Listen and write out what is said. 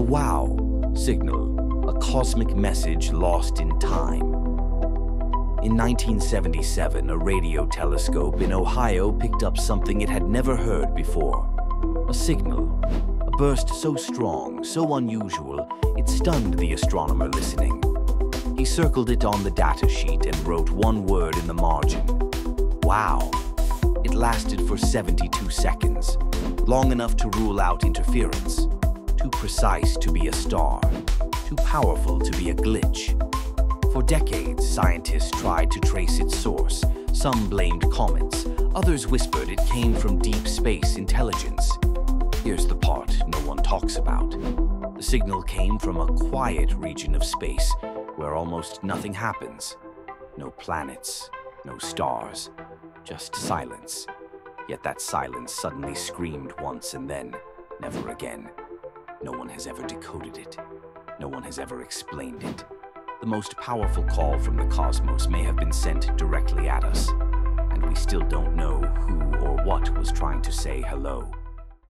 The WOW signal, a cosmic message lost in time. In 1977, a radio telescope in Ohio picked up something it had never heard before. A signal, a burst so strong, so unusual, it stunned the astronomer listening. He circled it on the data sheet and wrote one word in the margin. Wow. It lasted for 72 seconds, long enough to rule out interference. Too precise to be a star, too powerful to be a glitch. For decades, scientists tried to trace its source. Some blamed comets, others whispered it came from deep space intelligence. Here's the part no one talks about. The signal came from a quiet region of space where almost nothing happens. No planets, no stars, just silence. Yet that silence suddenly screamed once and then, never again. No one has ever decoded it. No one has ever explained it. The most powerful call from the cosmos may have been sent directly at us, and we still don't know who or what was trying to say hello.